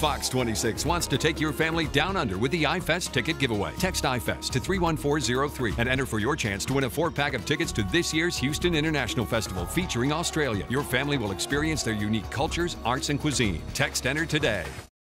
Fox 26 wants to take your family down under with the iFest ticket giveaway. Text iFest to 31403 and enter for your chance to win a four pack of tickets to this year's Houston International Festival featuring Australia. Your family will experience their unique cultures, arts, and cuisine. Text enter today.